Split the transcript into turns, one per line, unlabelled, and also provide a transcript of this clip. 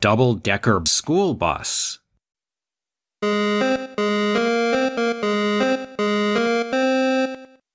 double decker school bus.